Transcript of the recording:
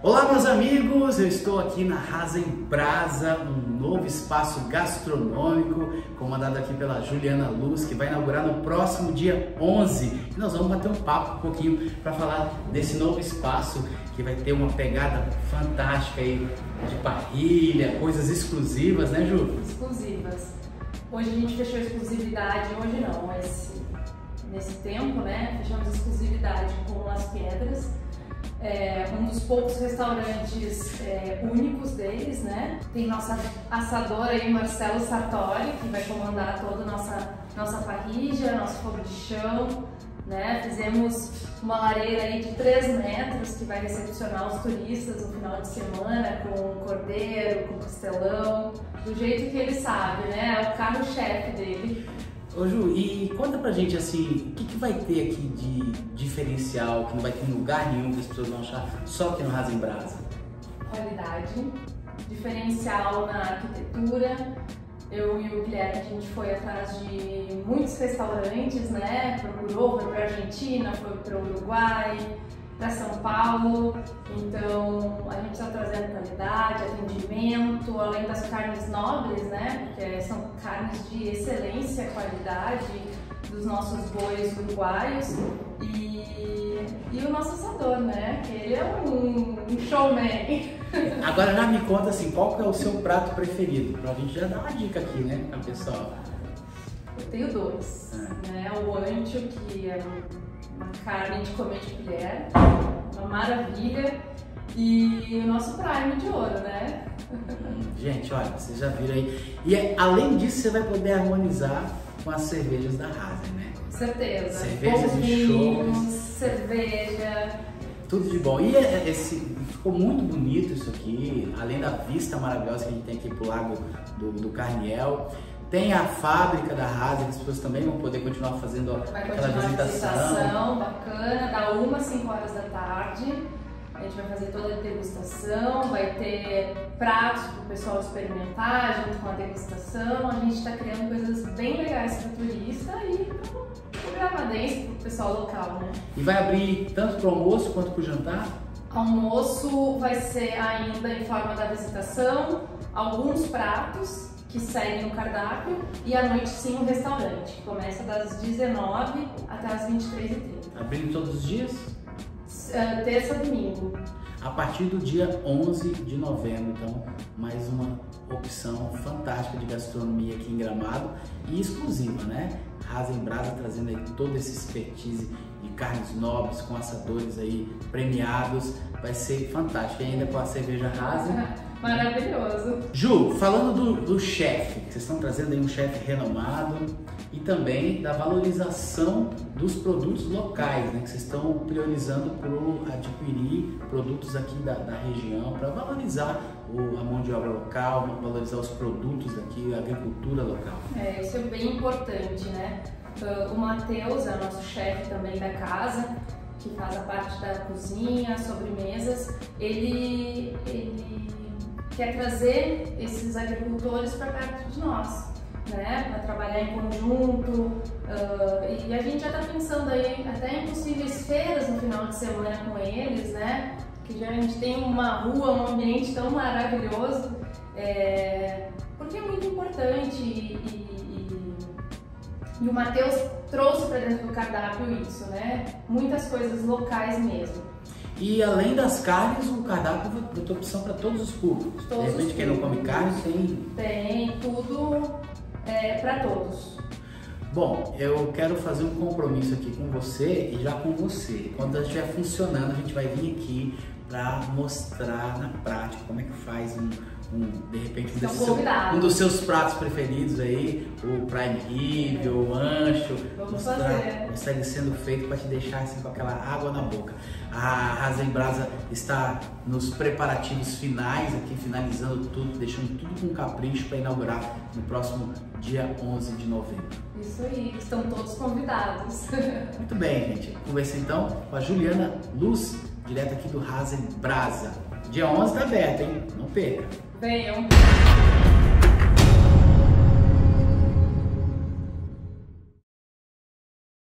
Olá meus amigos, eu estou aqui na Rasa em Brasa, um novo espaço gastronômico comandado aqui pela Juliana Luz, que vai inaugurar no próximo dia 11. E nós vamos bater um papo um pouquinho para falar desse novo espaço que vai ter uma pegada fantástica aí de parrilha, coisas exclusivas, né Ju? Exclusivas. Hoje a gente fechou exclusividade, hoje não, mas nesse tempo, né, fechamos exclusividade com as pedras é um dos poucos restaurantes é, únicos deles, né? Tem nossa assadora aí, Marcelo Sartori, que vai comandar toda a nossa, nossa parrilla, nosso fogo de chão, né? Fizemos uma lareira aí de 3 metros que vai recepcionar os turistas no final de semana com cordeiro, com costelão, do jeito que ele sabe, né? É o carro-chefe dele. Ô Ju, e conta pra gente assim, o que, que vai ter aqui de diferencial, que não vai ter em lugar nenhum que as pessoas vão achar só aqui no Rasa em Brasa? Qualidade, diferencial na arquitetura. Eu e o Guilherme, a gente foi atrás de muitos restaurantes, né? Procurou, foi pra Argentina, foi pro Uruguai, para São Paulo. Então a gente está trazendo qualidade, atendimento, além das carnes nobres, né? Porque são carnes de excelência, qualidade dos nossos bois uruguaios e, e o nosso assador, né? Que ele é um, um showman. Agora já me conta assim, qual que é o seu prato preferido? Pra gente já dar uma dica aqui, né, pessoal. Eu tenho dois, é. né? O ancho, que é uma carne de comer de colher, uma maravilha. E o nosso Prime de ouro, né? Gente, olha, vocês já viram aí. E é, além disso, você vai poder harmonizar com as cervejas da Rasa, né? Certeza. Cervejas e shows. cerveja. Tudo de bom. E é, é, esse, ficou muito bonito isso aqui, além da vista maravilhosa que a gente tem aqui pro lago do, do Carniel. Tem a fábrica da Rasa, que as pessoas também vão poder continuar fazendo Vai aquela continuar visitação. A visitação bacana, da 1 às 5 horas da tarde. A gente vai fazer toda a degustação, vai ter pratos para o pessoal experimentar junto com a degustação. A gente está criando coisas bem legais para o turista e para o gravadense, para o pessoal local, né? E vai abrir tanto para o almoço quanto para o jantar? Almoço vai ser ainda em forma da visitação, alguns pratos que seguem no cardápio e à noite sim o restaurante. Começa das 19 até as 23h30. Abrindo todos os dias? Uh, terça a domingo. A partir do dia 11 de novembro, então, mais uma opção fantástica de gastronomia aqui em Gramado e exclusiva, né? Rasa em Brasa trazendo aí todo esse expertise de carnes nobres com assadores aí premiados. Vai ser fantástico. E ainda com a cerveja rasa. Maravilhoso. Ju, falando do, do chefe, vocês estão trazendo aí um chefe renomado e também da valorização dos produtos locais, né? Que vocês estão priorizando para adquirir produtos aqui da, da região, para valorizar o, a mão de obra local, valorizar os produtos aqui, a agricultura local. É, isso é bem importante, né? Uh, o Matheus é nosso chefe também da casa, que faz a parte da cozinha, sobremesas. Ele, ele quer trazer esses agricultores para perto de nós, né? Para trabalhar em conjunto. Uh, e a gente já está pensando aí até em possíveis feiras no final de semana com eles, né? Que já a gente tem uma rua, um ambiente tão maravilhoso. É, porque é muito importante e, e, e o Matheus trouxe para dentro do cardápio isso, né? Muitas coisas locais mesmo. E além das carnes, o cardápio vai ter opção para todos os públicos. Todos de repente, quem não come carne tem. Tem tudo é, para todos. Bom, eu quero fazer um compromisso aqui com você e já com você. Quando estiver funcionando, a gente vai vir aqui para mostrar na prática como é que faz um, um de repente um, seu, um, dos seus pratos preferidos aí, o prime rib, é. o ancho, Vamos mostrar, fazer. mostrar ele sendo feito para te deixar assim com aquela água na boca. A Rasa em Brasa está nos preparativos finais aqui, finalizando tudo, deixando tudo com capricho para inaugurar no próximo dia 11 de novembro. Isso aí, estão todos convidados. Muito bem, gente. Conversei então com a Juliana Luz, direto aqui do Rasa em Brasa. Dia 11 está aberto, hein? Não perca. Venham.